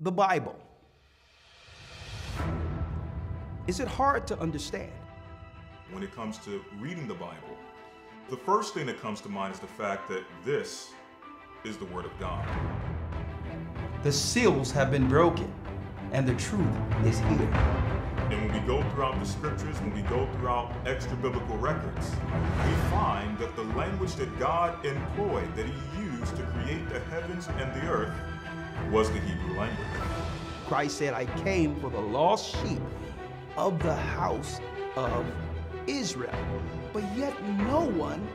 the Bible. Is it hard to understand? When it comes to reading the Bible, the first thing that comes to mind is the fact that this is the Word of God. The seals have been broken, and the truth is here. And when we go throughout the scriptures, when we go throughout extra biblical records, we find that the language that God employed, that He used to create the heavens and the earth, was the Hebrew language. Christ said, I came for the lost sheep of the house of Israel. But yet, no one,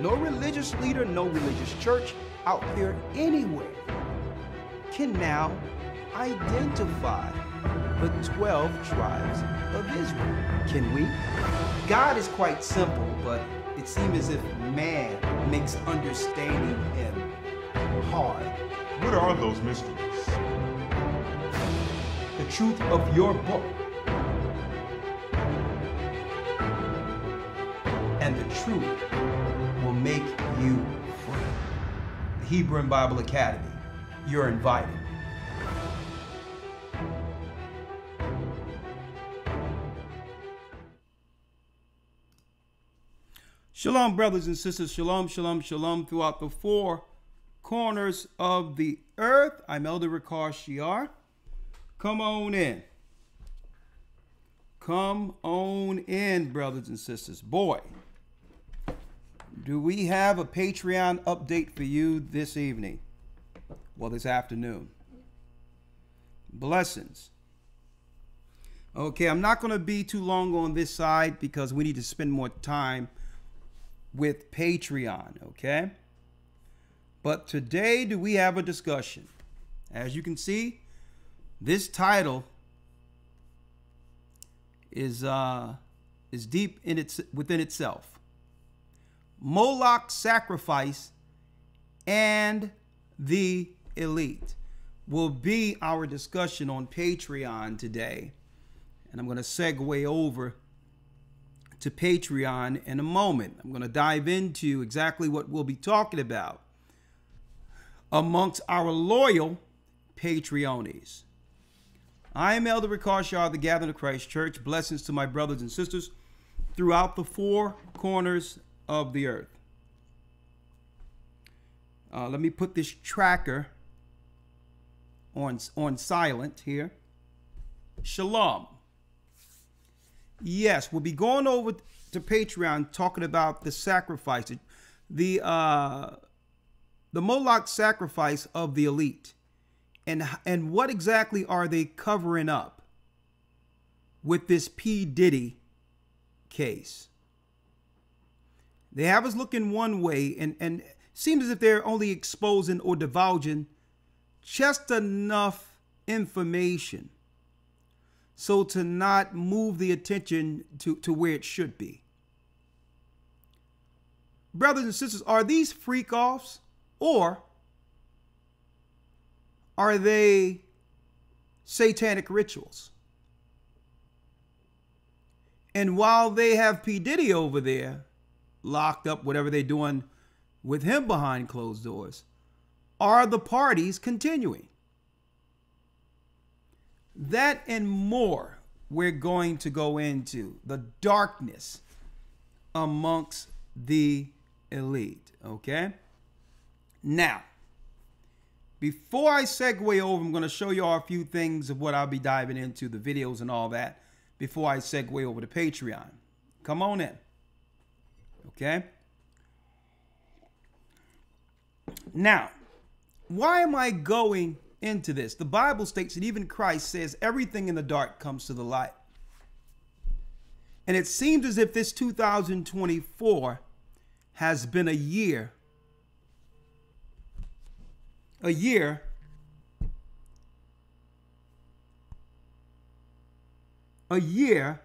no religious leader, no religious church out there anywhere can now identify the 12 tribes of Israel. Can we? God is quite simple, but it seems as if man makes understanding him hard. What are those mysteries? The truth of your book and the truth will make you free. The Hebrew and Bible Academy, you're invited. Shalom, brothers and sisters. Shalom, shalom, shalom throughout the four corners of the earth. I'm Elder Ricard Shiar. Come on in. Come on in, brothers and sisters. Boy, do we have a Patreon update for you this evening? Well, this afternoon. Blessings. Okay, I'm not going to be too long on this side because we need to spend more time with Patreon, okay? But today, do we have a discussion? As you can see, this title is uh, is deep in its within itself. Moloch sacrifice and the elite will be our discussion on Patreon today. And I'm going to segue over to Patreon in a moment. I'm going to dive into exactly what we'll be talking about amongst our loyal Patreonies. I am Elder Ricard the Gathering of Christ Church. Blessings to my brothers and sisters throughout the four corners of the earth. Uh, let me put this tracker on, on silent here. Shalom. Yes, we'll be going over to Patreon talking about the sacrifice, the uh, the Moloch sacrifice of the elite, and and what exactly are they covering up with this P Diddy case? They have us looking one way, and and seems as if they're only exposing or divulging just enough information so to not move the attention to, to where it should be. Brothers and sisters, are these freak offs or are they satanic rituals? And while they have P. Diddy over there, locked up, whatever they're doing with him behind closed doors, are the parties continuing? That and more we're going to go into the darkness amongst the elite. Okay? Now, before I segue over, I'm going to show you all a few things of what I'll be diving into, the videos and all that, before I segue over to Patreon. Come on in. Okay? Now, why am I going into this. The Bible states that even Christ says everything in the dark comes to the light. And it seems as if this 2024 has been a year, a year a year,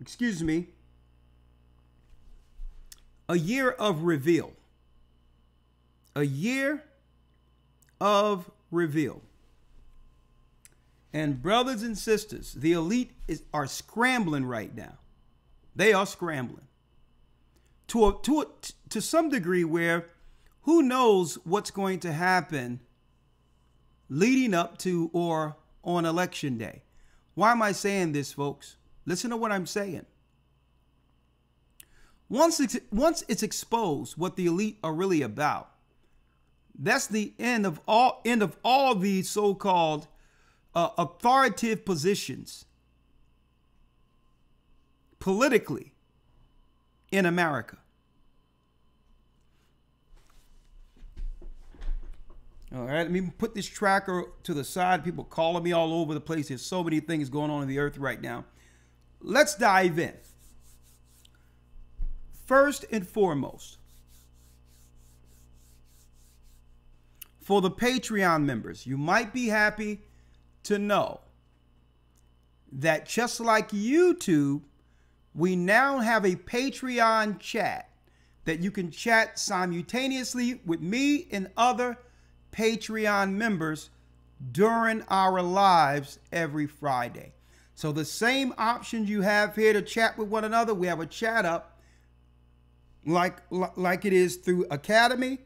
excuse me, a year of reveal. A year of reveal. And brothers and sisters, the elite is, are scrambling right now. They are scrambling to a, to a, to some degree where who knows what's going to happen leading up to or on election day. Why am I saying this, folks? Listen to what I'm saying. Once it's, once it's exposed what the elite are really about, that's the end of all end of all these so-called uh, authoritative positions politically in America. All right, let me put this tracker to the side. People calling me all over the place. There's so many things going on in the earth right now. Let's dive in. First and foremost, for the Patreon members, you might be happy to know that just like YouTube, we now have a Patreon chat that you can chat simultaneously with me and other Patreon members during our lives every Friday. So the same options you have here to chat with one another, we have a chat up like like it is through Academy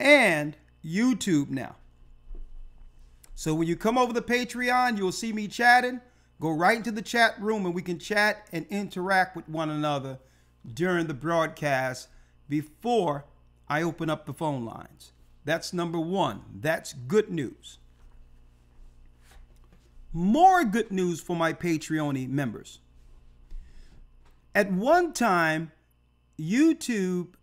and YouTube now. So when you come over the Patreon, you'll see me chatting. Go right into the chat room and we can chat and interact with one another during the broadcast before I open up the phone lines. That's number one. That's good news. More good news for my Patreon members. At one time, YouTube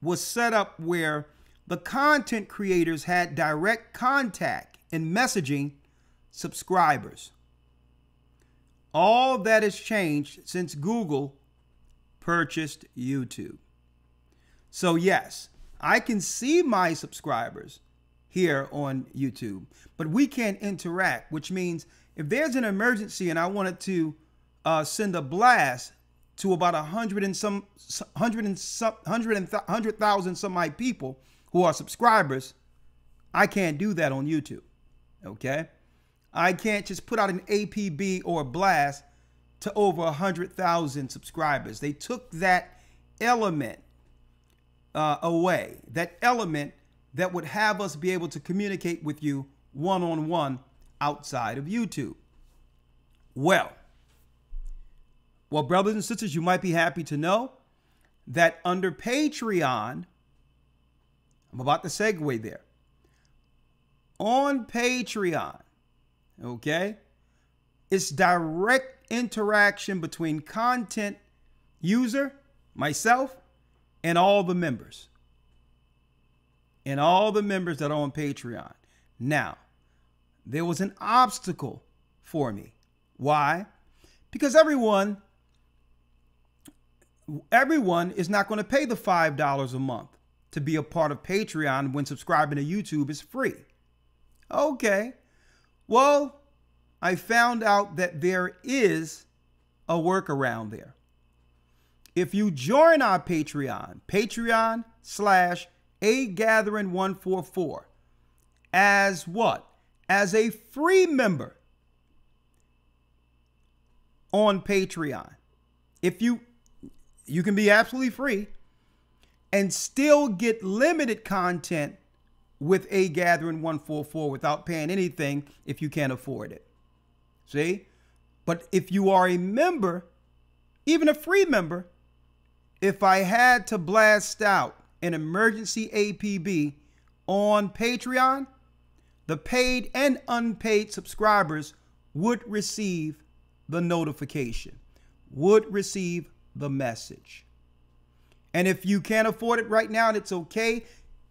was set up where the content creators had direct contact and messaging subscribers. All that has changed since Google purchased YouTube. So, yes, I can see my subscribers here on YouTube, but we can't interact, which means if there's an emergency and I wanted to uh, send a blast to about a hundred and some hundred and some hundred and hundred thousand some my people who are subscribers, I can't do that on YouTube. Okay, I can't just put out an APB or a blast to over a hundred thousand subscribers. They took that element uh, away, that element that would have us be able to communicate with you one on one outside of YouTube. Well, well, brothers and sisters, you might be happy to know that under Patreon, I'm about to segue there. On Patreon, okay, it's direct interaction between content user, myself, and all the members. And all the members that are on Patreon. Now, there was an obstacle for me. Why? Because everyone everyone is not going to pay the $5 a month to be a part of Patreon when subscribing to YouTube is free. Okay. Well, I found out that there is a workaround there. If you join our Patreon, Patreon slash A Gathering 144, as what? As a free member on Patreon. If you you can be absolutely free and still get limited content with A Gathering 144 without paying anything if you can't afford it. See? But if you are a member, even a free member, if I had to blast out an emergency APB on Patreon, the paid and unpaid subscribers would receive the notification, would receive the message. And if you can't afford it right now, it's okay.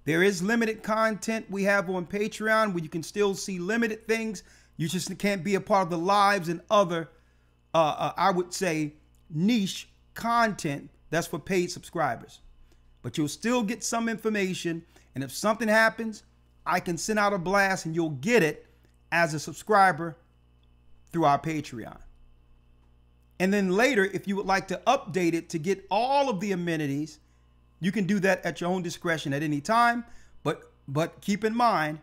There is limited content we have on Patreon where you can still see limited things. You just can't be a part of the lives and other, uh, uh, I would say, niche content that's for paid subscribers. But you'll still get some information. And if something happens, I can send out a blast and you'll get it as a subscriber through our Patreon. And then later, if you would like to update it to get all of the amenities, you can do that at your own discretion at any time. But but keep in mind,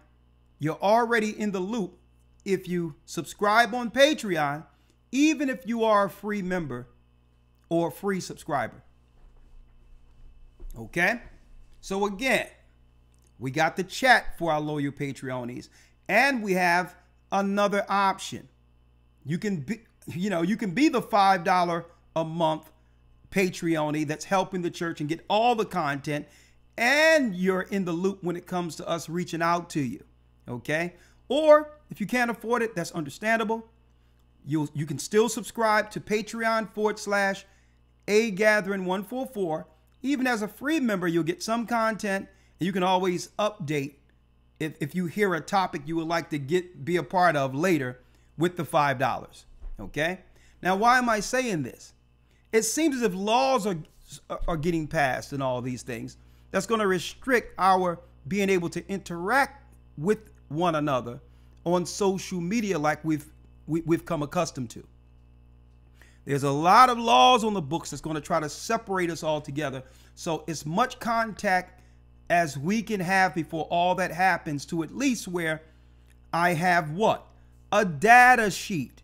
you're already in the loop if you subscribe on Patreon, even if you are a free member or a free subscriber. Okay? So again, We got the chat for our loyal Patreonies, and we have another option. You can be, you know, you can be the five dollar a month Patreonie that's helping the church and get all the content, and you're in the loop when it comes to us reaching out to you. Okay, or if you can't afford it, that's understandable. You you can still subscribe to Patreon forward slash A Gathering 144. Even as a free member, you'll get some content and you can always update if, if you hear a topic you would like to get be a part of later with the five dollars. Okay? Now why am I saying this? It seems as if laws are are getting passed and all these things that's going to restrict our being able to interact with one another on social media like we've we, have we have come accustomed to. There's a lot of laws on the books that's going to try to separate us all together. So as much contact as we can have before all that happens to at least where I have what? A data sheet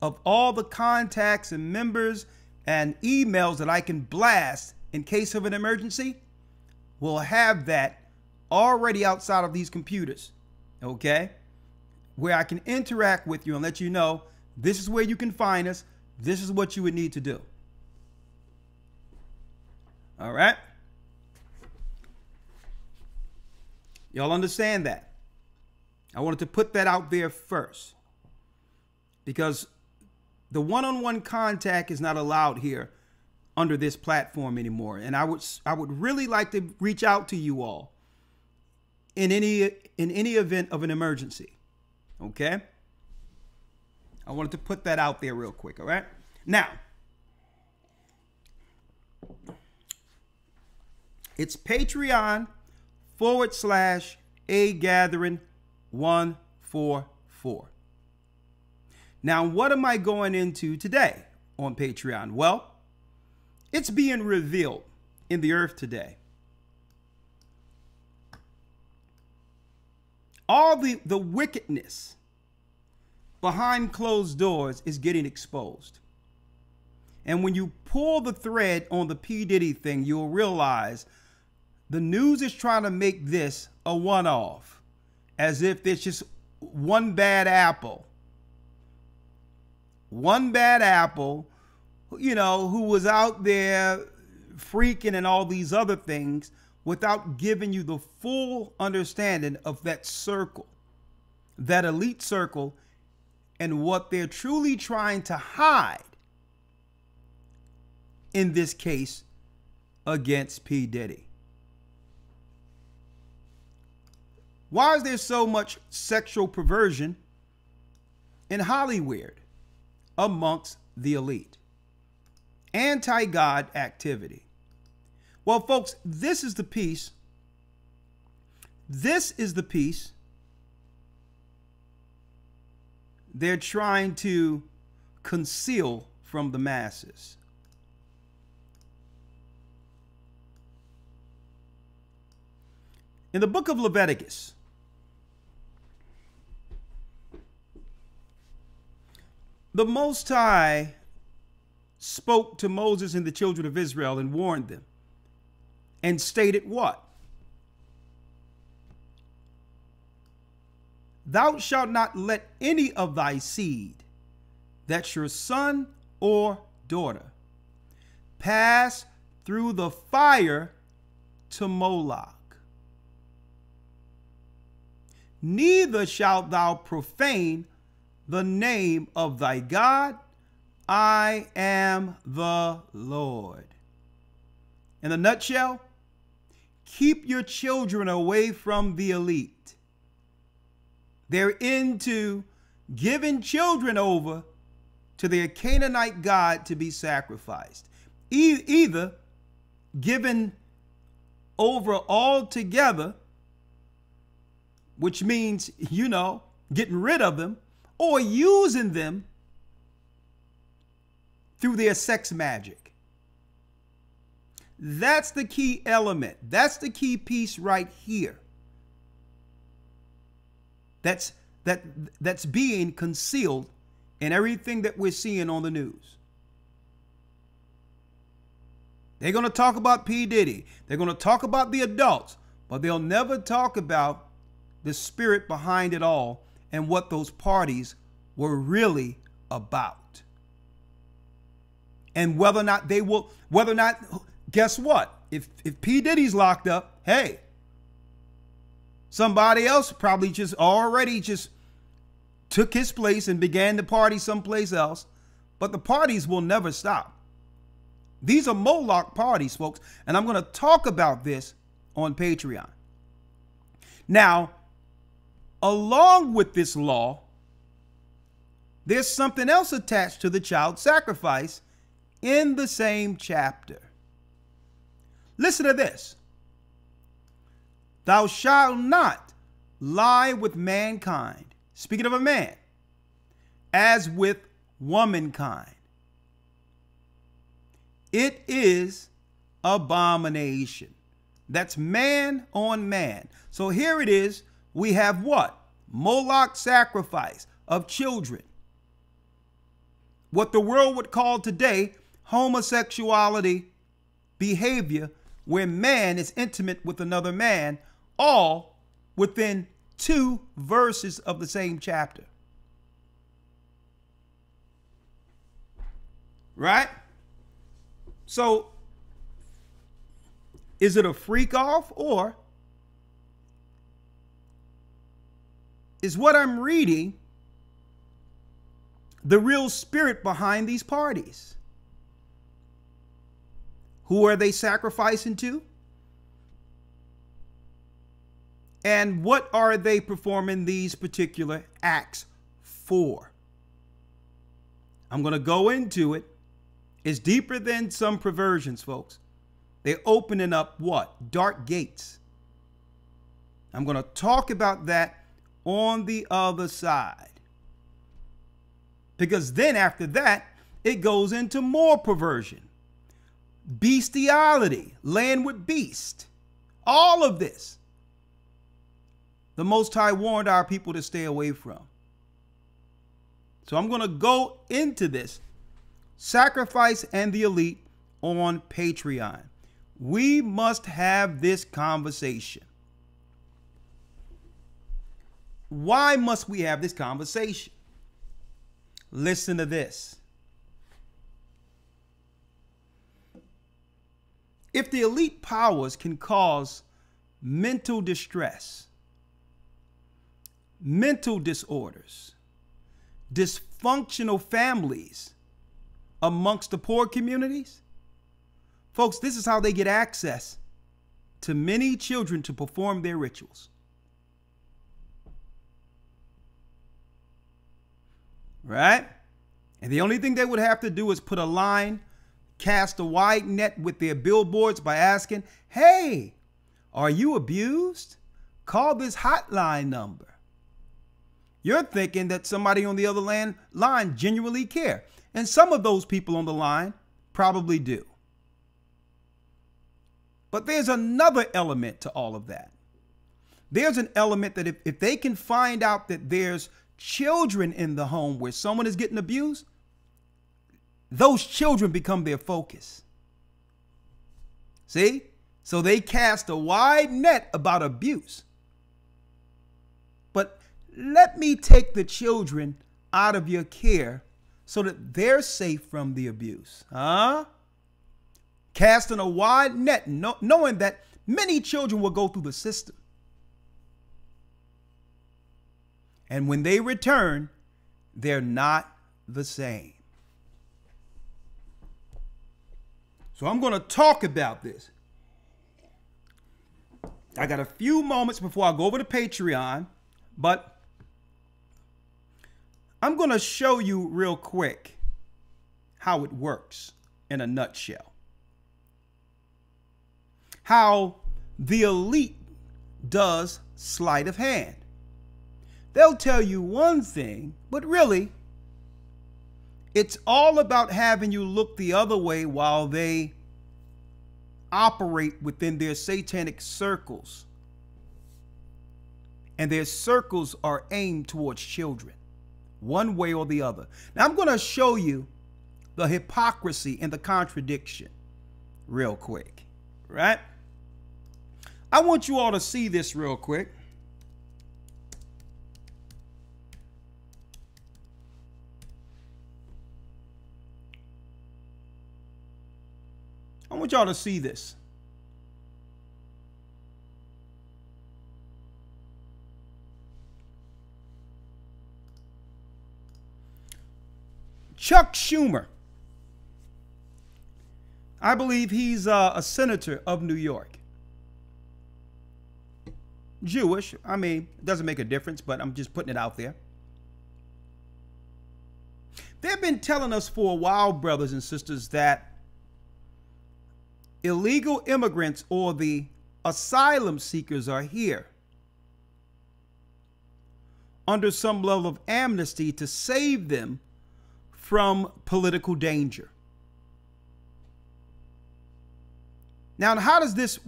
of all the contacts and members and emails that I can blast in case of an emergency. We'll have that already outside of these computers. Okay? where I can interact with you and let you know this is where you can find us. This is what you would need to do. All right? Y'all understand that? I wanted to put that out there first because the one-on-one contact is not allowed here under this platform anymore. And I would I would really like to reach out to you all in any in any event of an emergency. Okay? I wanted to put that out there real quick, all right? Now, it's Patreon forward slash A Gathering 144. Now, what am I going into today on Patreon? Well, it's being revealed in the earth today. all the, the wickedness behind closed doors is getting exposed. And when you pull the thread on the P. Diddy thing, you'll realize the news is trying to make this a one off, as if there's just one bad apple. One bad apple, you know, who was out there freaking and all these other things without giving you the full understanding of that circle, that elite circle, and what they're truly trying to hide in this case against P. Diddy. Why is there so much sexual perversion in Hollywood amongst the elite? Anti God activity. Well, folks, this is the piece. This is the piece they're trying to conceal from the masses. In the book of Leviticus, the Most High spoke to Moses and the children of Israel and warned them and stated what? Thou shalt not let any of thy seed, that's your son or daughter, pass through the fire to Moloch. Neither shalt thou profane the name of thy God. I am the Lord. In a nutshell, keep your children away from the elite. They're into giving children over to their Canaanite God to be sacrificed. E- either given over altogether, which means, you know, getting rid of them, or using them through their sex magic. That's the key element. That's the key piece right here. That's that that's being concealed in everything that we're seeing on the news. They're going to talk about P Diddy. They're going to talk about the adults, but they'll never talk about the spirit behind it all and what those parties were really about. And whether or not they will, whether or not, guess what? If if P. Diddy's locked up, hey, somebody else probably just already just took his place and began to party someplace else. But the parties will never stop. These are Moloch parties, folks, and I'm going to talk about this on Patreon. Now, along with this law, there's something else attached to the child sacrifice in the same chapter. Listen to this Thou shalt not lie with mankind, speaking of a man, as with womankind. It is abomination. That's man on man. So here it is. We have what? Moloch sacrifice of children. What the world would call today homosexuality behavior, where man is intimate with another man, all within two verses of the same chapter. Right? So, is it a freak off or is what I'm reading the real spirit behind these parties? Who are they sacrificing to? And what are they performing these particular acts for? I'm going to go into it. It's deeper than some perversions, folks. They're opening up what? Dark gates. I'm going to talk about that on the other side. Because then after that, it goes into more perversion. Bestiality, land with beast. All of this. The Most High warned our people to stay away from. So I'm going to go into this sacrifice and the elite on Patreon. We must have this conversation. Why must we have this conversation? Listen to this. If the elite powers can cause mental distress, mental disorders, dysfunctional families amongst the poor communities, folks, this is how they get access to many children to perform their rituals. Right? And the only thing they would have to do is put a line cast a wide net with their billboards by asking, Hey, are you abused? Call this hotline number. You're thinking that somebody on the other land, line genuinely care. And some of those people on the line probably do. But there's another element to all of that. There's an element that if, if they can find out that there's children in the home where someone is getting abused, those children become their focus. See? So they cast a wide net about abuse. Let me take the children out of your care so that they're safe from the abuse. Huh? Casting a wide net, knowing that many children will go through the system. And when they return, they're not the same. So I'm going to talk about this. I got a few moments before I go over to Patreon, but I'm going to show you real quick how it works in a nutshell. How the elite does sleight of hand. They'll tell you one thing, but really, it's all about having you look the other way while they operate within their satanic circles. And their circles are aimed towards children, one way or the other. Now, I'm going to show you the hypocrisy and the contradiction real quick, right? I want you all to see this real quick. I want y'all to see this. Chuck Schumer. I believe he's uh, a senator of New York. Jewish. I mean, it doesn't make a difference, but I'm just putting it out there. They've been telling us for a while, brothers and sisters, that illegal immigrants or the asylum seekers are here under some level of amnesty to save them from political danger. Now, how does this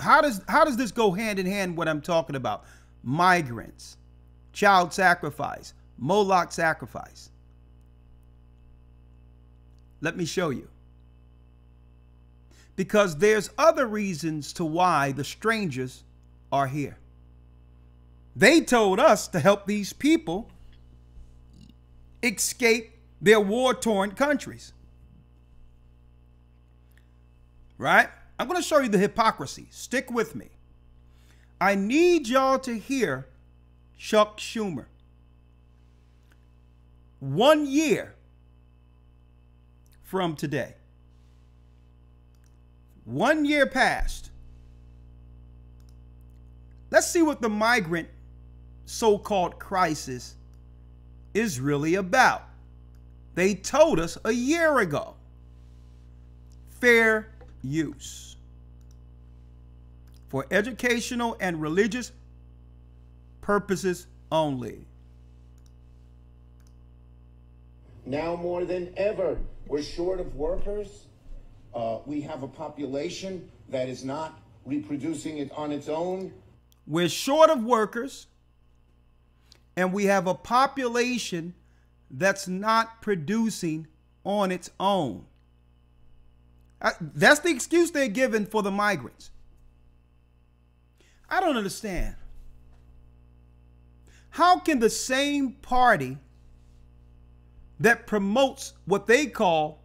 how does how does this go hand in hand what I'm talking about? Migrants, child sacrifice, Moloch sacrifice. Let me show you. Because there's other reasons to why the strangers are here. They told us to help these people escape their war torn countries. Right? I'm going to show you the hypocrisy. Stick with me. I need y'all to hear Chuck Schumer. One year from today, one year passed. Let's see what the migrant so called crisis is really about. They told us a year ago fair use for educational and religious purposes only. Now more than ever, we're short of workers. Uh, we have a population that is not reproducing it on its own. We're short of workers and we have a population that's not producing on its own. That's the excuse they're given for the migrants. I don't understand. How can the same party that promotes what they call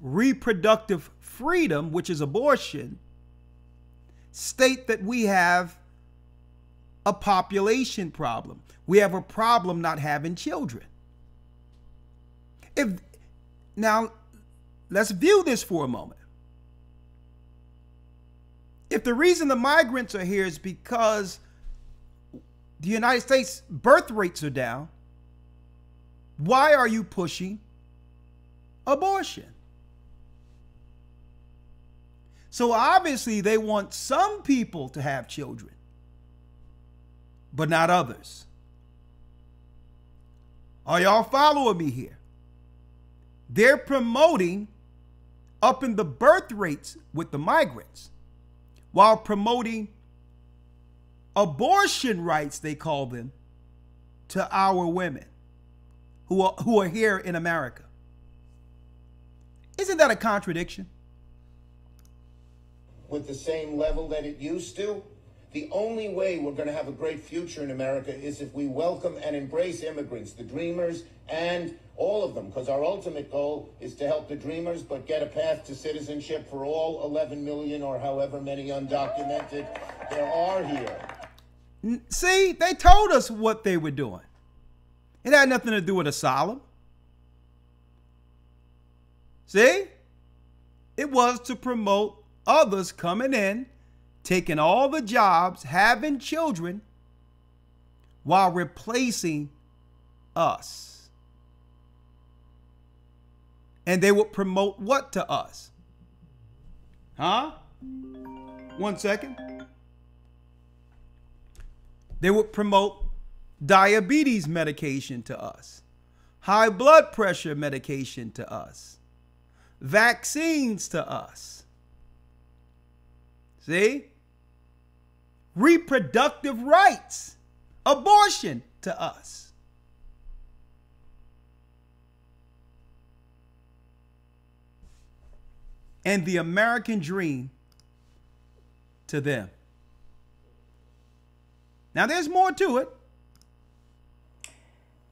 reproductive freedom, which is abortion, state that we have a population problem? We have a problem not having children. If now let's view this for a moment. If the reason the migrants are here is because the United States birth rates are down, why are you pushing abortion? So obviously they want some people to have children, but not others. Are y'all following me here? They're promoting upping the birth rates with the migrants while promoting abortion rights, they call them, to our women who are, who are here in America. Isn't that a contradiction? With the same level that it used to? The only way we're going to have a great future in America is if we welcome and embrace immigrants, the dreamers, and all of them, because our ultimate goal is to help the dreamers, but get a path to citizenship for all 11 million or however many undocumented there are here. See, they told us what they were doing. It had nothing to do with asylum. See? It was to promote others coming in taking all the jobs, having children, while replacing us. And they would promote what to us? Huh? One second. They would promote diabetes medication to us, high blood pressure medication to us, vaccines to us. See? Reproductive rights, abortion to us. And the American dream to them. Now, there's more to it.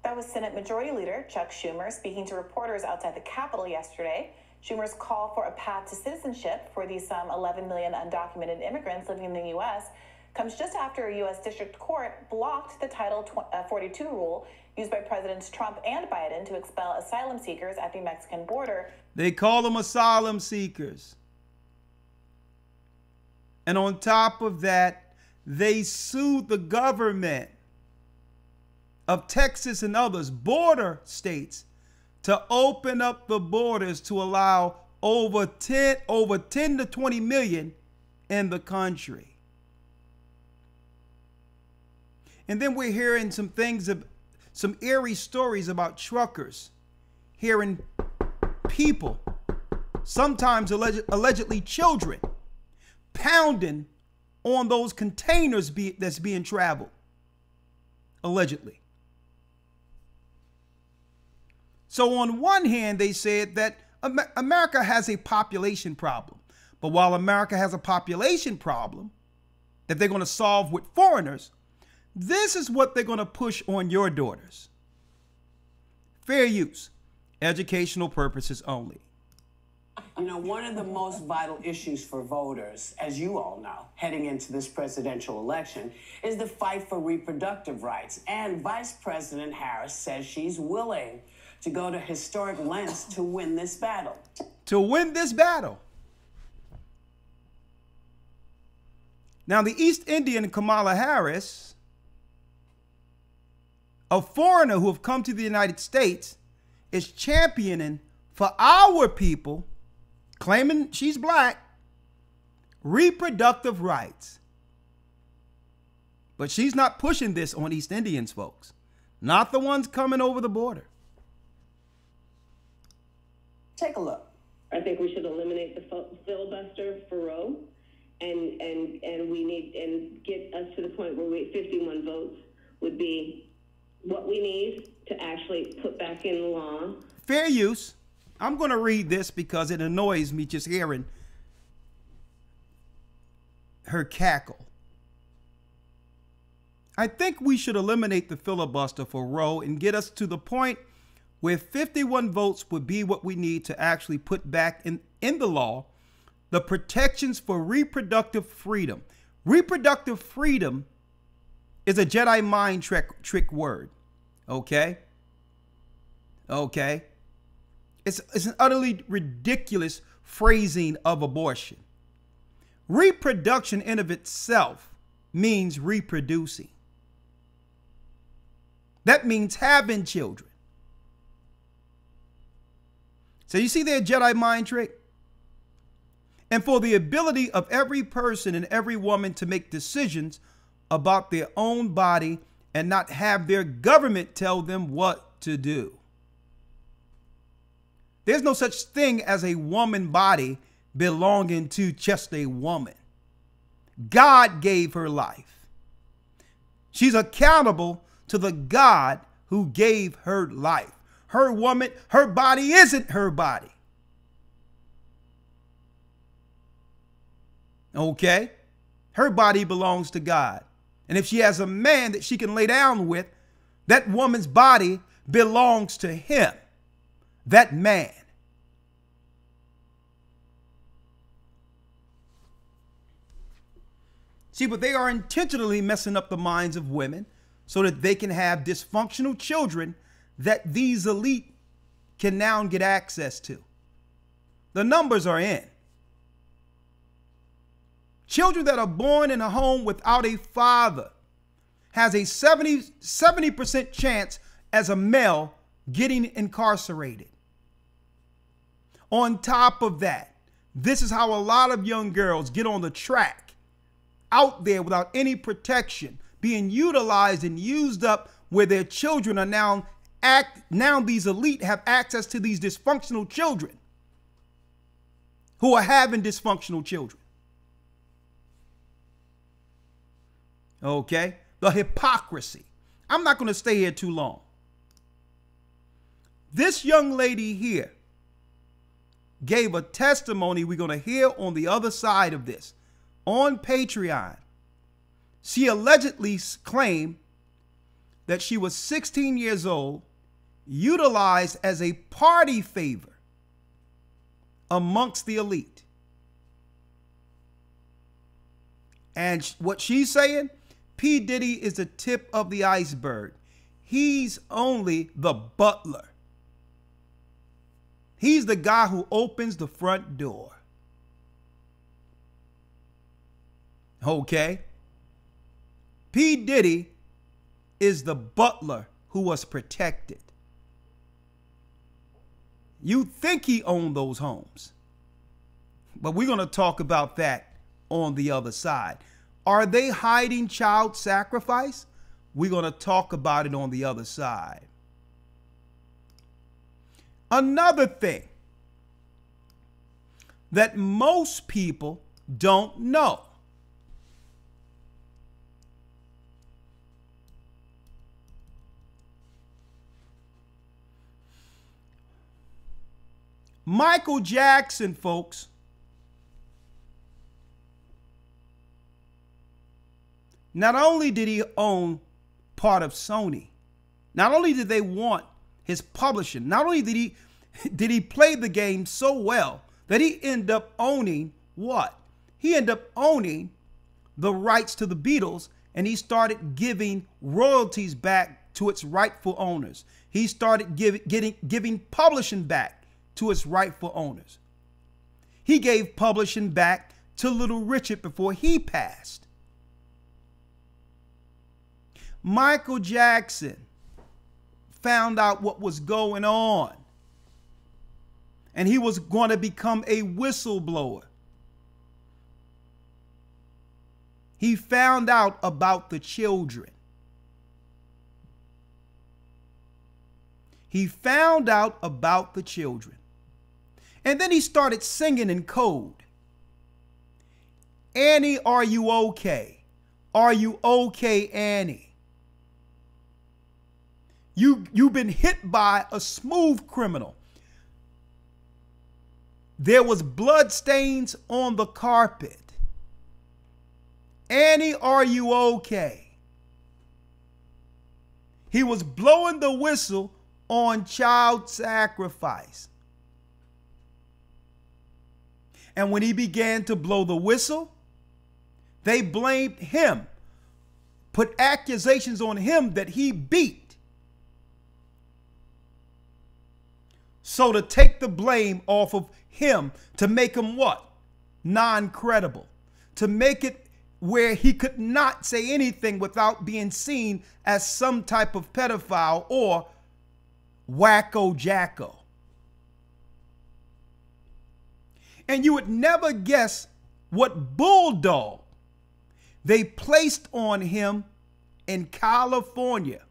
That was Senate Majority Leader Chuck Schumer speaking to reporters outside the Capitol yesterday. Schumer's call for a path to citizenship for the some um, 11 million undocumented immigrants living in the U.S. comes just after a U.S. District Court blocked the Title uh, 42 rule used by Presidents Trump and Biden to expel asylum seekers at the Mexican border. They call them asylum seekers. And on top of that, they sued the government of Texas and others, border states, to open up the borders to allow over 10 over 10 to 20 million in the country. And then we're hearing some things of some eerie stories about truckers hearing people, sometimes alleged, allegedly children, pounding on those containers be, that's being traveled, allegedly. So, on one hand, they said that America has a population problem. But while America has a population problem that they're going to solve with foreigners, this is what they're going to push on your daughters fair use, educational purposes only. You know, one of the most vital issues for voters, as you all know, heading into this presidential election, is the fight for reproductive rights. And Vice President Harris says she's willing to go to historic lengths to win this battle. To win this battle. Now, the East Indian Kamala Harris, a foreigner who have come to the United States, is championing for our people, claiming she's black, reproductive rights. But she's not pushing this on East Indians, folks. Not the ones coming over the border. Take a look. I think we should eliminate the filibuster for Roe, and and and we need and get us to the point where we 51 votes would be what we need to actually put back in the law. Fair use. I'm going to read this because it annoys me just hearing her cackle. I think we should eliminate the filibuster for Roe and get us to the point where 51 votes would be what we need to actually put back in, in the law the protections for reproductive freedom. Reproductive freedom is a Jedi mind trick, trick word. Okay? Okay? It's, it's an utterly ridiculous phrasing of abortion. Reproduction in of itself means reproducing. That means having children. So you see their Jedi mind trick? And for the ability of every person and every woman to make decisions about their own body and not have their government tell them what to do. There's no such thing as a woman body belonging to just a woman. God gave her life. She's accountable to the God who gave her life her woman, her body isn't her body. Okay? Her body belongs to God. And if she has a man that she can lay down with, that woman's body belongs to him, that man. See, but they are intentionally messing up the minds of women so that they can have dysfunctional children that these elite can now get access to. The numbers are in. Children that are born in a home without a father has a 70, 70% chance as a male getting incarcerated. On top of that, this is how a lot of young girls get on the track out there without any protection, being utilized and used up where their children are now act now these elite have access to these dysfunctional children who are having dysfunctional children. Okay? The hypocrisy. I'm not going to stay here too long. This young lady here gave a testimony we're going to hear on the other side of this on Patreon She allegedly claimed that she was 16 years old, utilized as a party favor amongst the elite. And what she's saying, P. Diddy is the tip of the iceberg. He's only the butler. He's the guy who opens the front door. Okay? P. Diddy is the butler who was protected. You think he owned those homes. But we're going to talk about that on the other side. Are they hiding child sacrifice? We're going to talk about it on the other side. Another thing that most people don't know Michael Jackson, folks, not only did he own part of Sony, not only did they want his publishing, not only did he did he play the game so well that he ended up owning what? He ended up owning the rights to the Beatles and he started giving royalties back to its rightful owners. He started give, getting giving publishing back to its rightful owners. He gave publishing back to Little Richard before he passed. Michael Jackson found out what was going on, and he was going to become a whistleblower. He found out about the children. He found out about the children. And then he started singing in code. Annie, are you okay? Are you okay, Annie? You, you've been hit by a smooth criminal. There was blood stains on the carpet. Annie, are you okay? He was blowing the whistle on child sacrifice. And when he began to blow the whistle, they blamed him, put accusations on him that he beat. So to take the blame off of him, to make him what? Non credible. To make it where he could not say anything without being seen as some type of pedophile or wacko jacko. And you would never guess what bulldog they placed on him in California.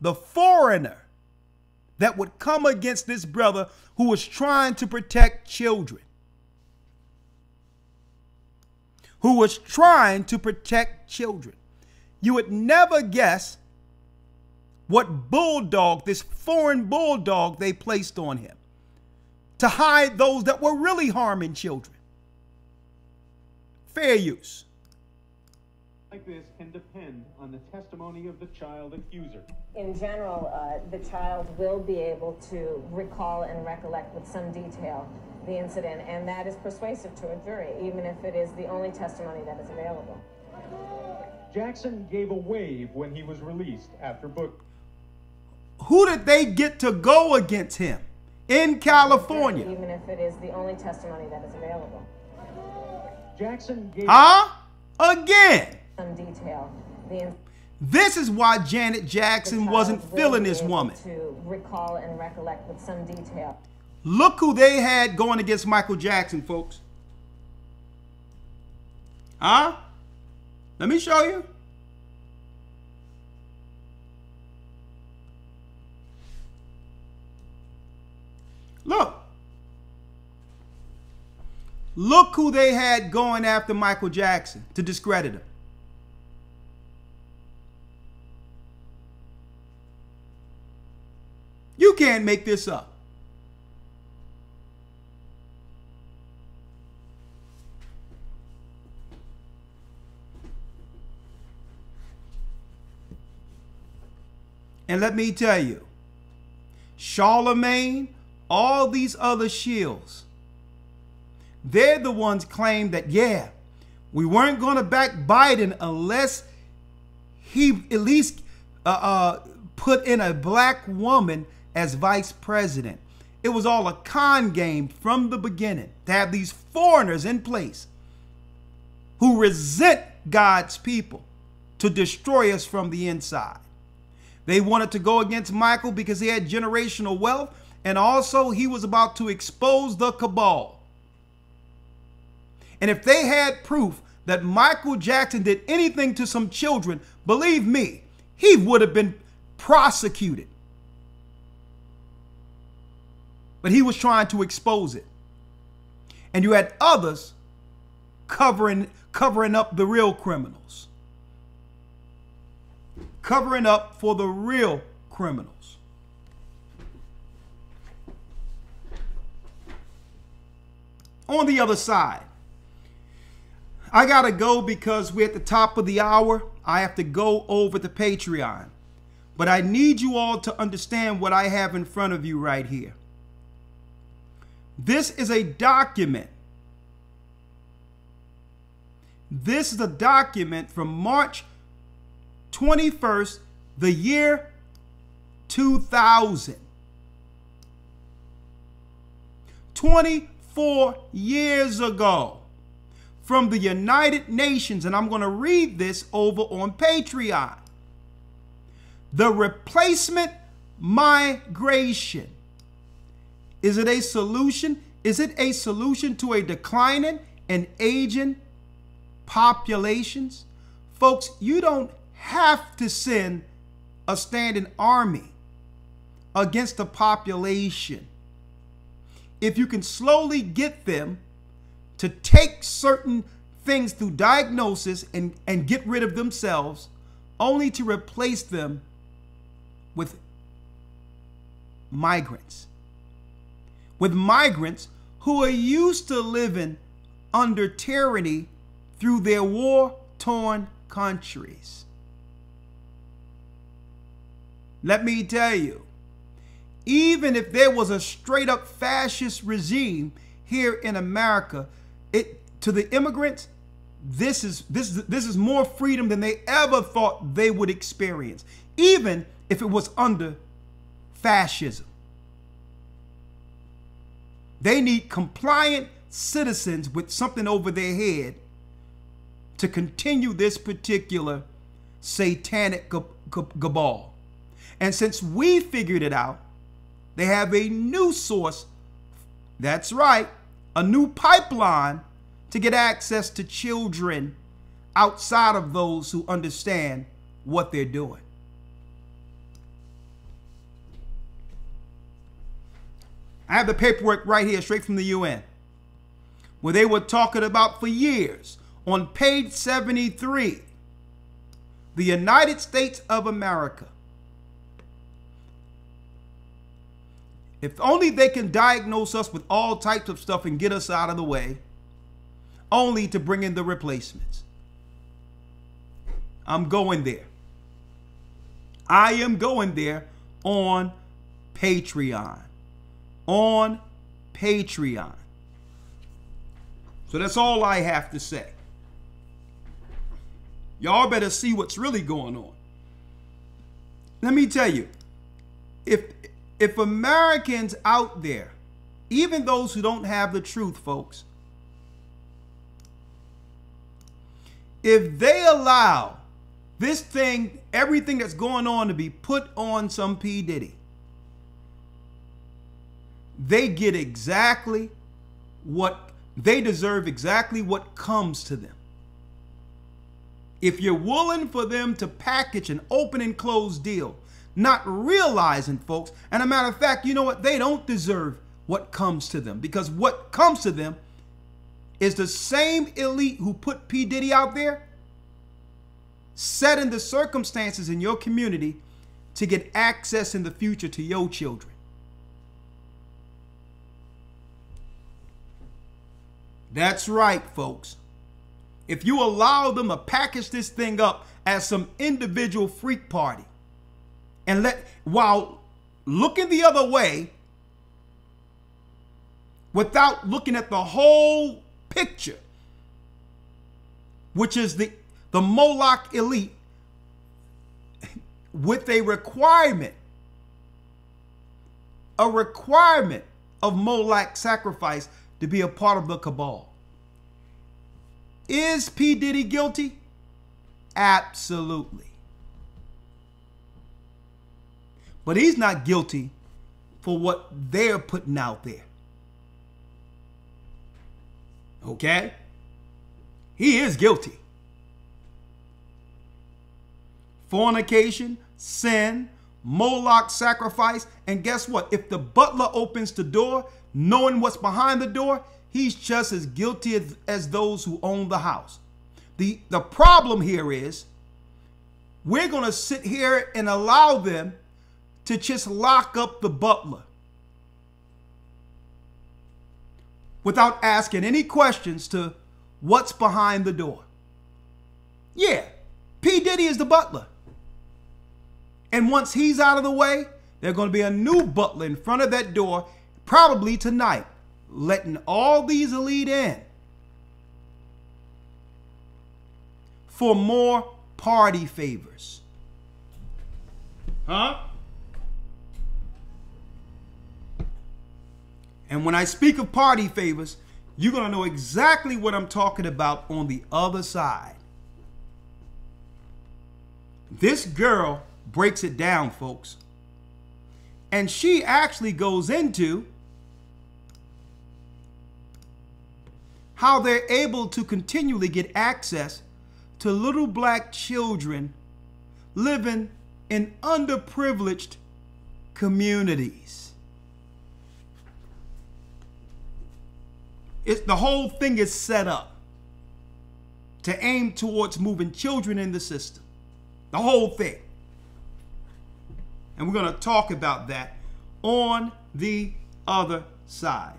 The foreigner that would come against this brother who was trying to protect children. Who was trying to protect children. You would never guess what bulldog, this foreign bulldog, they placed on him to hide those that were really harming children. Fair use. Like this can depend on the testimony of the child accuser. In general, uh, the child will be able to recall and recollect with some detail the incident, and that is persuasive to a jury, even if it is the only testimony that is available. Jackson gave a wave when he was released after book. Who did they get to go against him? in California. Even if it is the only testimony that is available. Jackson gave. Huh? Again. Some detail. The this is why Janet Jackson wasn't feeling this woman. To recall and recollect with some detail. Look who they had going against Michael Jackson, folks. Huh? Let me show you. Look. Look who they had going after Michael Jackson to discredit him. You can't make this up. And let me tell you, Charlamagne, all these other shields, they're the ones claim that, yeah, we weren't going to back Biden unless he at least uh, uh, put in a black woman as vice president. It was all a con game from the beginning to have these foreigners in place who resent God's people to destroy us from the inside. They wanted to go against Michael because he had generational wealth and also he was about to expose the cabal. And if they had proof that Michael Jackson did anything to some children, believe me, he would have been prosecuted. But he was trying to expose it. And you had others covering covering up the real criminals. Covering up for the real criminals. On the other side, I got to go because we're at the top of the hour. I have to go over to Patreon. But I need you all to understand what I have in front of you right here. This is a document. This is a document from March 21st, the year 2000. 24 years ago from the United Nations, and I'm going to read this over on Patreon. The replacement migration. Is it a solution? Is it a solution to a declining and aging populations? Folks, you don't have to send a standing army against the population. If you can slowly get them to take certain things through diagnosis and, and get rid of themselves, only to replace them with migrants. With migrants who are used to living under tyranny through their war torn countries. Let me tell you, even if there was a straight up fascist regime here in America, it to the immigrants, this is this this is more freedom than they ever thought they would experience, even if it was under fascism. They need compliant citizens with something over their head to continue this particular satanic cabal. And since we figured it out, they have a new source. That's right, a new pipeline to get access to children outside of those who understand what they're doing. I have the paperwork right here, straight from the UN, where they were talking about for years on page 73 the United States of America. If only they can diagnose us with all types of stuff and get us out of the way, only to bring in the replacements. I'm going there. I am going there on Patreon. On Patreon. So that's all I have to say. Y'all better see what's really going on. Let me tell you, if if Americans out there, even those who don't have the truth, folks, if they allow this thing, everything that's going on to be put on some P. Diddy, they get exactly what they deserve, exactly what comes to them. If you're willing for them to package an open and closed deal, not realizing, folks, and a matter of fact, you know what? They don't deserve what comes to them because what comes to them is the same elite who put P. Diddy out there, setting the circumstances in your community to get access in the future to your children. That's right, folks. If you allow them to package this thing up as some individual freak party, and let while looking the other way without looking at the whole picture, which is the, the Moloch elite with a requirement, a requirement of Moloch sacrifice to be a part of the cabal. Is P. Diddy guilty? Absolutely. But he's not guilty for what they're putting out there. Okay? He is guilty. Fornication, sin, Moloch sacrifice, and guess what? If the butler opens the door, knowing what's behind the door, he's just as guilty as, as those who own the house. The, the problem here is we're going to sit here and allow them to just lock up the butler without asking any questions to what's behind the door. Yeah, P. Diddy is the butler. And once he's out of the way, there's going to be a new butler in front of that door, probably tonight, letting all these elite in for more party favors. Huh? And when I speak of party favors, you're going to know exactly what I'm talking about on the other side. This girl breaks it down, folks. And she actually goes into how they're able to continually get access to little black children living in underprivileged communities. It's, the whole thing is set up to aim towards moving children in the system. The whole thing. And we're going to talk about that on the other side.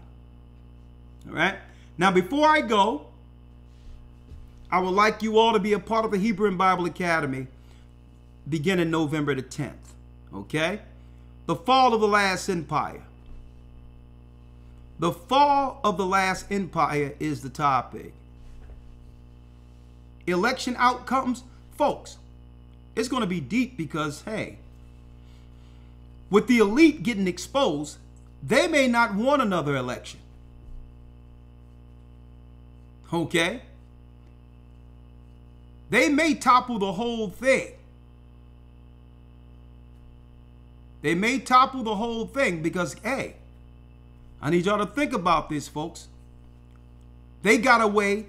All right. Now, before I go, I would like you all to be a part of the Hebrew and Bible Academy beginning November the 10th. Okay? The fall of the last empire. The fall of the last empire is the topic. Election outcomes, folks, it's going to be deep because, hey, with the elite getting exposed, they may not want another election. Okay? They may topple the whole thing. They may topple the whole thing because, hey, I need y'all to think about this, folks. They got away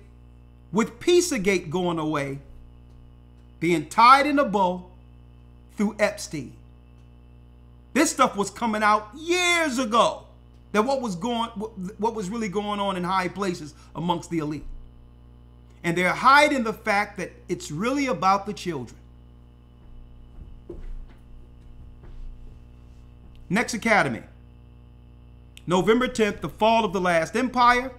with Pizzagate going away, being tied in a bow through Epstein. This stuff was coming out years ago. That what was going what was really going on in high places amongst the elite. And they're hiding the fact that it's really about the children. Next Academy. November 10th, the fall of the last empire.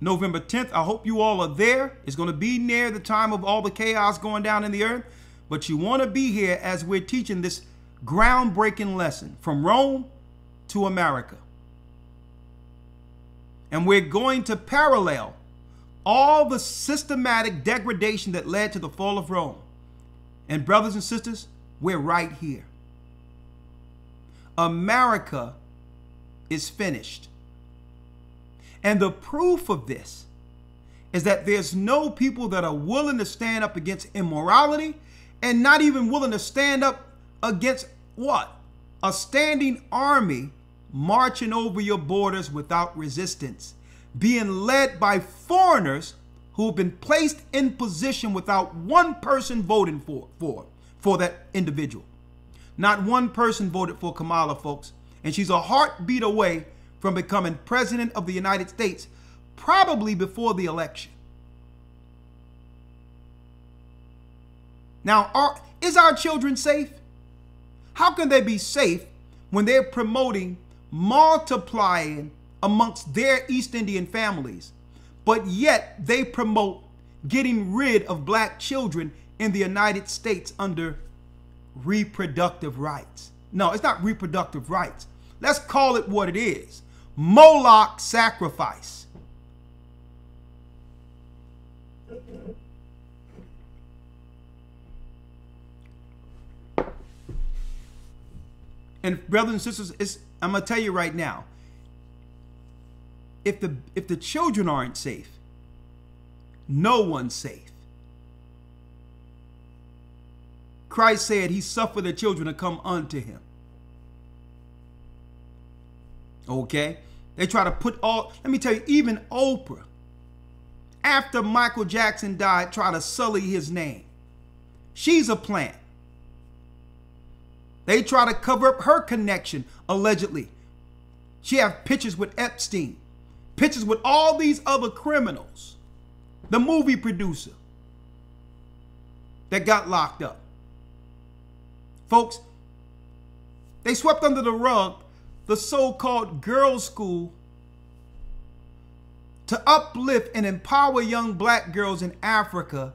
November 10th, I hope you all are there. It's going to be near the time of all the chaos going down in the earth. But you want to be here as we're teaching this groundbreaking lesson from Rome to America. And we're going to parallel all the systematic degradation that led to the fall of Rome. And brothers and sisters, we're right here. America is finished. And the proof of this is that there's no people that are willing to stand up against immorality and not even willing to stand up against what? A standing army marching over your borders without resistance, being led by foreigners who've been placed in position without one person voting for, for, for that individual. Not one person voted for Kamala, folks, and she's a heartbeat away from becoming president of the United States, probably before the election. Now, are, is our children safe? How can they be safe when they're promoting multiplying amongst their East Indian families, but yet they promote getting rid of black children in the United States under reproductive rights. No, it's not reproductive rights. Let's call it what it is Moloch sacrifice. And brothers and sisters, it's, I'm gonna tell you right now. If the if the children aren't safe, no one's safe. Christ said he suffered the children to come unto him. Okay? They try to put all, let me tell you, even Oprah, after Michael Jackson died, try to sully his name. She's a plant. They try to cover up her connection, allegedly. She have pictures with Epstein, pictures with all these other criminals. The movie producer that got locked up. Folks, they swept under the rug the so called girls' school to uplift and empower young black girls in Africa,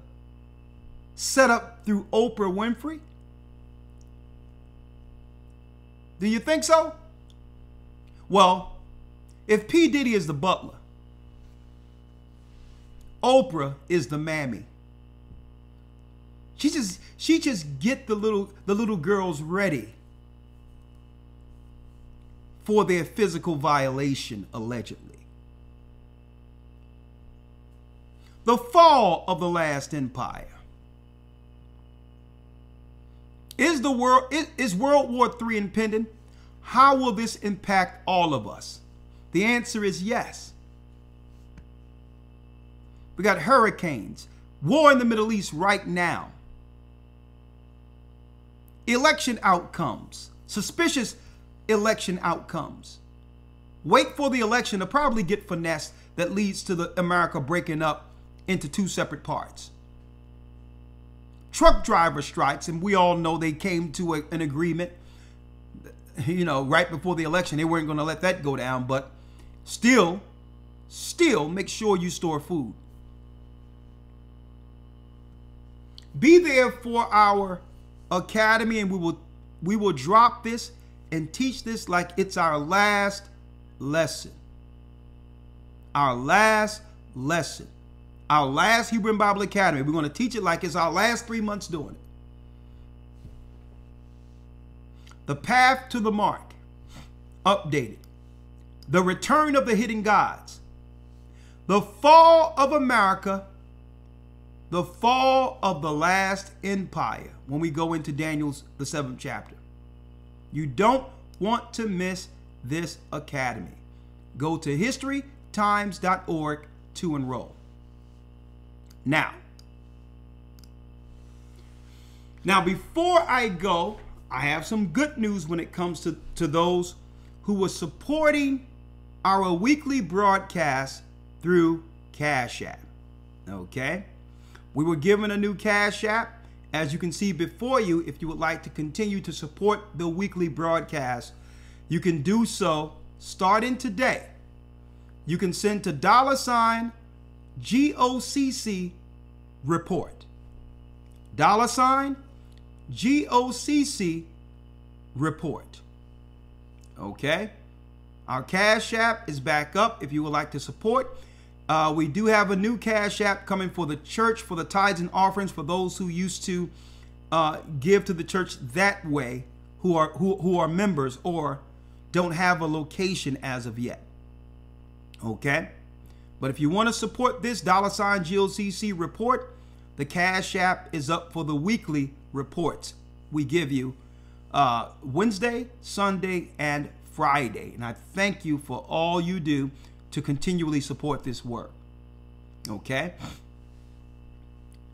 set up through Oprah Winfrey? Do you think so? Well, if P. Diddy is the butler, Oprah is the mammy. She just she just get the little the little girls ready for their physical violation allegedly. The fall of the last empire. Is the world is, is World War III impending? How will this impact all of us? The answer is yes. We got hurricanes, war in the Middle East right now. Election outcomes, suspicious election outcomes. Wait for the election to probably get finessed that leads to the America breaking up into two separate parts. Truck driver strikes, and we all know they came to a, an agreement. You know, right before the election, they weren't going to let that go down, but still, still make sure you store food. Be there for our academy, and we will we will drop this and teach this like it's our last lesson. Our last lesson. Our last Hebrew Bible Academy. We're going to teach it like it's our last three months doing it. The path to the mark. Updated. The return of the hidden gods. The fall of America the fall of the last empire when we go into Daniel's, the seventh chapter. You don't want to miss this academy. Go to historytimes.org to enroll. Now, now before I go, I have some good news when it comes to, to those who are supporting our weekly broadcast through Cash App. Okay? We were given a new Cash App. As you can see before you, if you would like to continue to support the weekly broadcast, you can do so starting today. You can send to dollar sign GOCC report. Dollar sign GOCC report. Okay? Our Cash App is back up if you would like to support. Uh, we do have a new Cash App coming for the church for the tithes and offerings for those who used to uh, give to the church that way, who are who, who are members or don't have a location as of yet. Okay, but if you want to support this dollar sign GOCC report, the Cash App is up for the weekly reports we give you uh, Wednesday, Sunday, and Friday. And I thank you for all you do to continually support this work. Okay?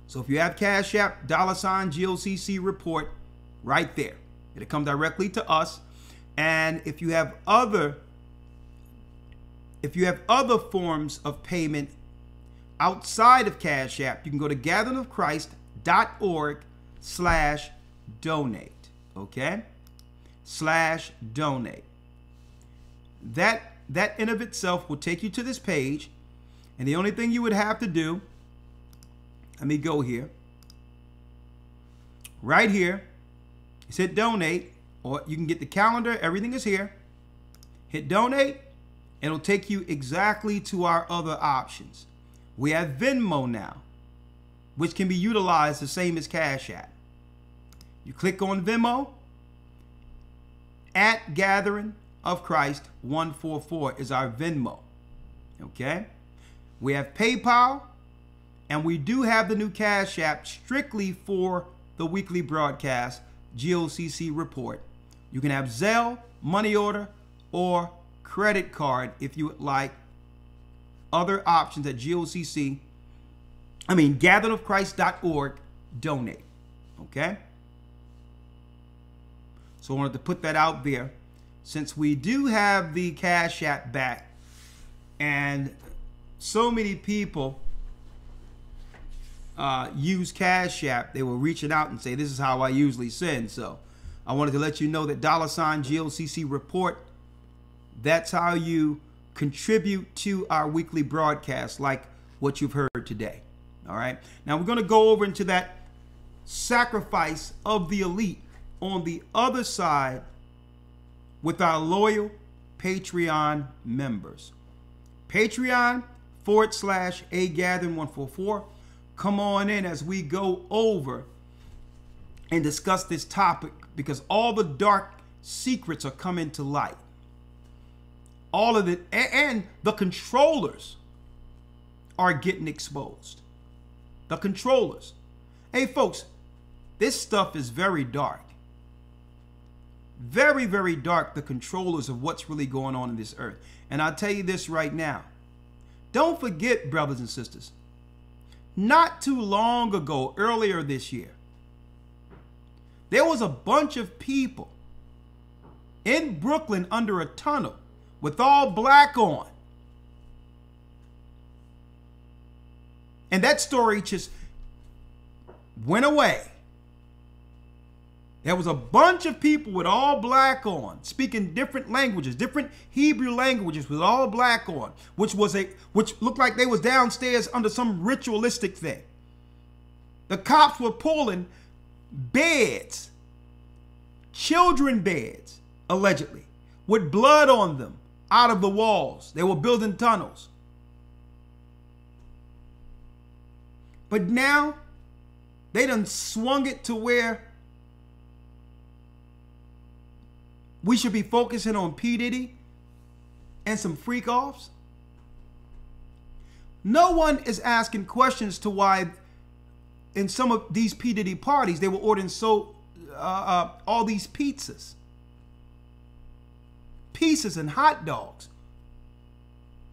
So if you have Cash App, dollar sign GOCC report, right there. It'll come directly to us. And if you have other if you have other forms of payment outside of Cash App, you can go to gatheringofchrist.org slash donate. Okay? Slash donate. That that in of itself will take you to this page. And the only thing you would have to do, let me go here. Right here, hit donate, or you can get the calendar. Everything is here. Hit donate. It'll take you exactly to our other options. We have Venmo now, which can be utilized the same as Cash App. You click on Venmo. At Gathering of Christ 144 is our Venmo. Okay? We have PayPal, and we do have the new Cash App strictly for the weekly broadcast GOCC report. You can have Zelle, money order, or credit card if you would like other options at GOCC. I mean, gatheringofchrist.org, donate. Okay? So I wanted to put that out there. Since we do have the Cash App back, and so many people uh, use Cash App, they were reaching out and say, This is how I usually send. So I wanted to let you know that dollar sign GOCC report, that's how you contribute to our weekly broadcast, like what you've heard today. All right. Now we're going to go over into that sacrifice of the elite on the other side with our loyal Patreon members. Patreon forward slash A Gathering 144. Come on in as we go over and discuss this topic because all the dark secrets are coming to light. All of it, and the controllers are getting exposed. The controllers. Hey, folks, this stuff is very dark. Very, very dark, the controllers of what's really going on in this earth. And I'll tell you this right now. Don't forget, brothers and sisters, not too long ago, earlier this year, there was a bunch of people in Brooklyn under a tunnel with all black on. And that story just went away. There was a bunch of people with all black on, speaking different languages, different Hebrew languages with all black on, which was a which looked like they was downstairs under some ritualistic thing. The cops were pulling beds, children beds, allegedly, with blood on them out of the walls. They were building tunnels. But now they done swung it to where we should be focusing on P. Diddy and some freak offs? No one is asking questions to why in some of these P. Diddy parties they were ordering so uh, uh, all these pizzas. Pizzas and hot dogs.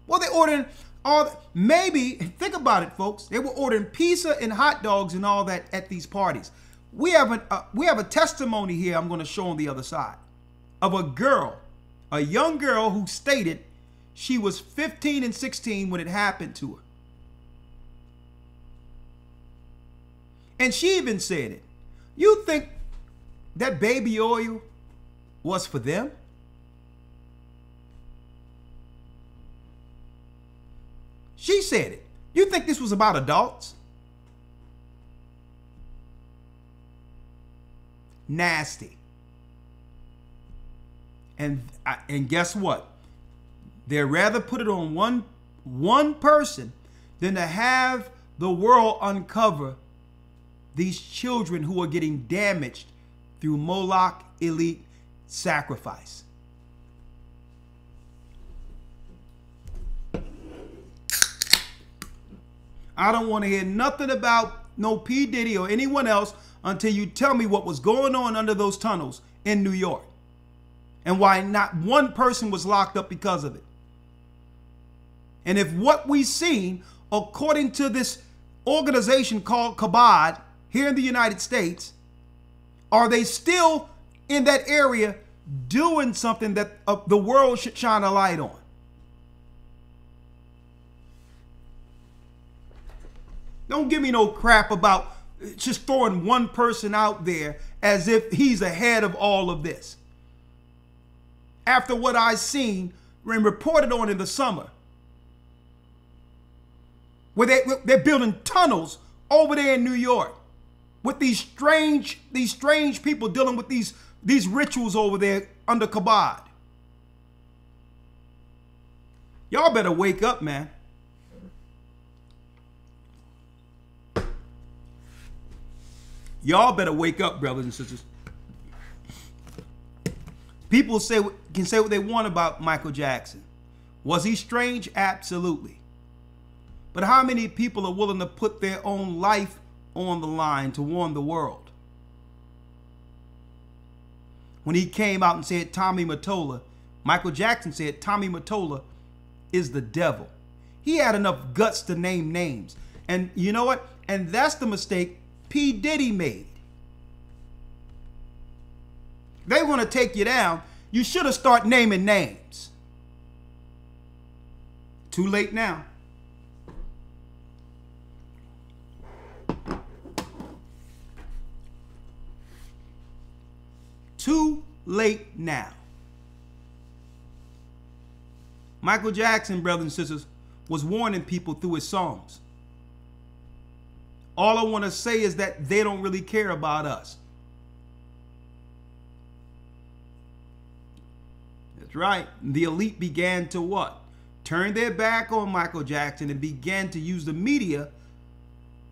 Well, they ordering all maybe think about it, folks. They were ordering pizza and hot dogs and all that at these parties. We have a uh, we have a testimony here. I'm going to show on the other side of a girl, a young girl who stated she was 15 and 16 when it happened to her. And she even said it. You think that baby oil was for them? She said it. You think this was about adults? Nasty. And and guess what? They'd rather put it on one one person than to have the world uncover these children who are getting damaged through Moloch elite sacrifice. I don't want to hear nothing about no P. Diddy or anyone else until you tell me what was going on under those tunnels in New York and why not one person was locked up because of it. And if what we've seen, according to this organization called Chabad here in the United States, are they still in that area doing something that uh, the world should shine a light on? Don't give me no crap about just throwing one person out there as if he's ahead of all of this after what I seen and reported on in the summer. Where they, they're building tunnels over there in New York. with these strange these strange people dealing with these these rituals over there under Chabad. Y'all better wake up, man. Y'all better wake up, brothers and sisters. People say can say what they want about Michael Jackson. Was he strange? Absolutely. But how many people are willing to put their own life on the line to warn the world? When he came out and said Tommy Mottola, Michael Jackson said Tommy Mottola is the devil. He had enough guts to name names. And you know what? And that's the mistake P. Diddy made. They want to take you down. You should have started naming names. Too late now. Too late now. Michael Jackson, brothers and sisters, was warning people through his songs. All I want to say is that they don't really care about us. That's right. The elite began to what? Turn their back on Michael Jackson and began to use the media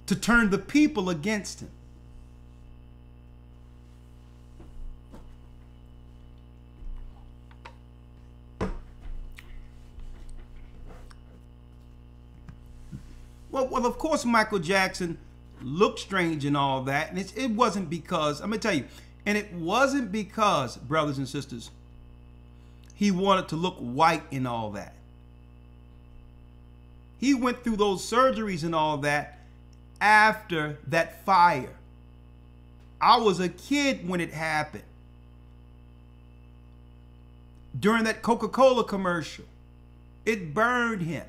to turn the people against him. Well, well, of course, Michael Jackson looked strange and all that, and it wasn't because I'm gonna tell you, and it wasn't because, brothers and sisters, he wanted to look white and all that. He went through those surgeries and all that after that fire. I was a kid when it happened. During that Coca Cola commercial, it burned him.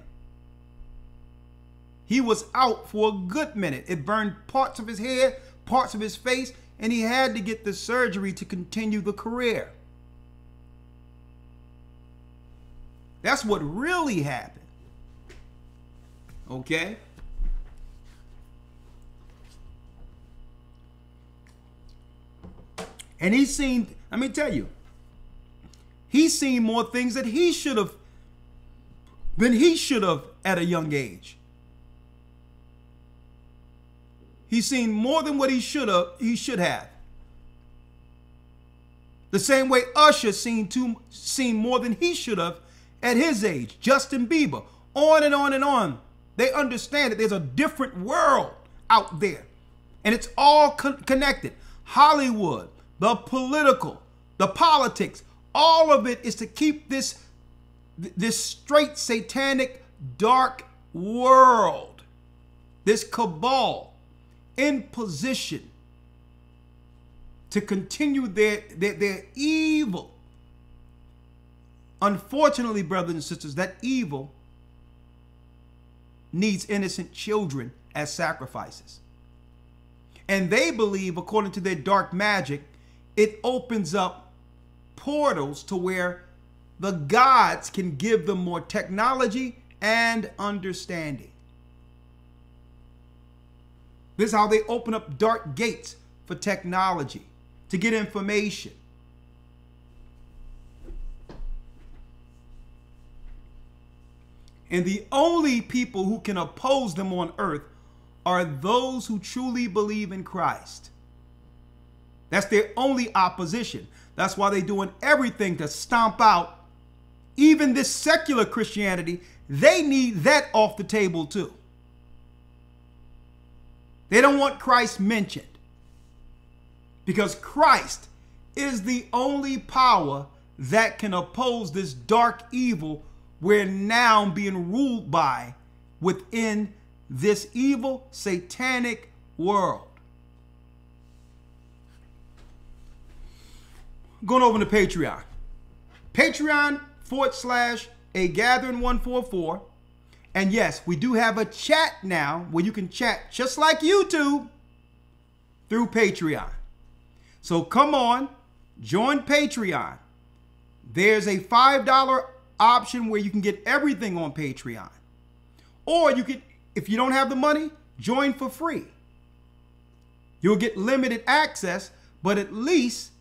He was out for a good minute. It burned parts of his head, parts of his face, and he had to get the surgery to continue the career. That's what really happened. Okay? And he's seen, let me tell you, he's seen more things that he should have, than he should have at a young age. He's seen more than what he should have, he should have. The same way Usher seen too seen more than he should have at his age. Justin Bieber, on and on and on. They understand that there's a different world out there. And it's all co connected. Hollywood, the political, the politics, all of it is to keep this this straight satanic dark world, this cabal in position to continue their, their, their evil. Unfortunately, brothers and sisters, that evil needs innocent children as sacrifices. And they believe, according to their dark magic, it opens up portals to where the gods can give them more technology and understanding. This is how they open up dark gates for technology to get information. And the only people who can oppose them on earth are those who truly believe in Christ. That's their only opposition. That's why they're doing everything to stomp out even this secular Christianity. They need that off the table too. They don't want Christ mentioned because Christ is the only power that can oppose this dark evil we're now being ruled by within this evil satanic world. Going over to Patreon. Patreon forward slash a gathering 144 and yes, we do have a chat now where you can chat just like YouTube through Patreon. So come on, join Patreon. There's a $5 option where you can get everything on Patreon. Or you could, if you don't have the money, join for free. You'll get limited access, but at least,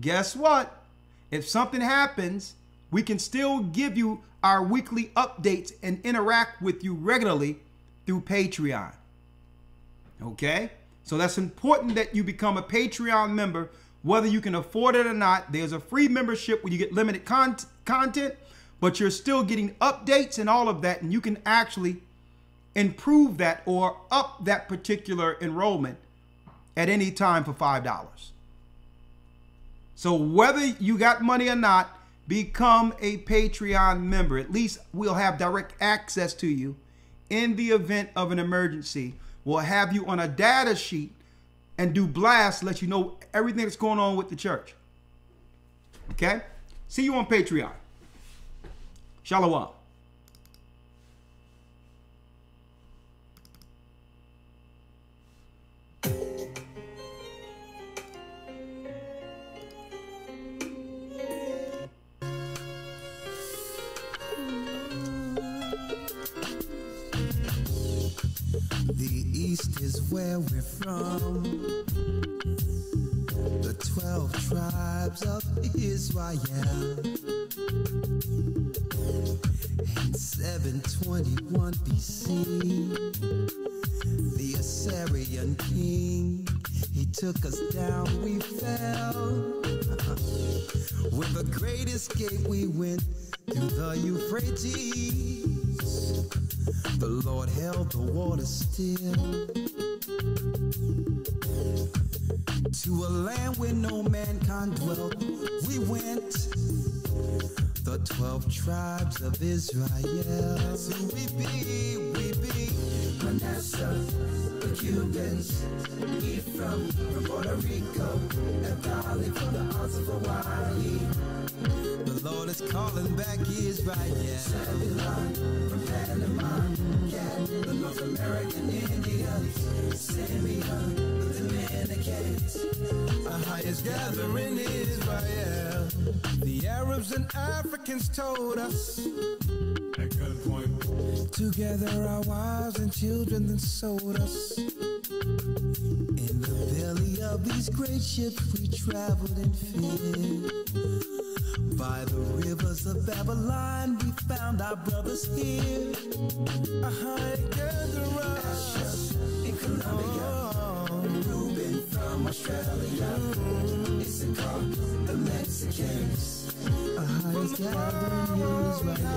guess what? If something happens, we can still give you our weekly updates and interact with you regularly through Patreon. Okay? So that's important that you become a Patreon member, whether you can afford it or not. There's a free membership where you get limited con content, but you're still getting updates and all of that, and you can actually improve that or up that particular enrollment at any time for $5. So whether you got money or not, become a Patreon member. At least we'll have direct access to you in the event of an emergency We'll have you on a data sheet and do blasts, let you know everything that's going on with the church. Okay? See you on Patreon. Shalom. Where we're from. The twelve tribes of Israel. In 721 BC, the Assyrian king, he took us tribes of Israel. who we be, we be. Manasseh, the Cubans, Ephraim from Puerto Rico, Naphtali from the Isles of Hawaii. The Lord is calling back Israel. Zebulon from Panama, Gad, the North American Indians, Simeon, the Dominicans, the highest gathering Israel. Africans told us. At gunpoint. Together our wives and children then sold us. In the belly of these great ships we traveled in fear. By the rivers of Babylon, we found our brothers here. Uh-huh, us in Colombia, oh. Reuben from Australia. Issachar, the Mexicans. Uh-huh, gathering Israel.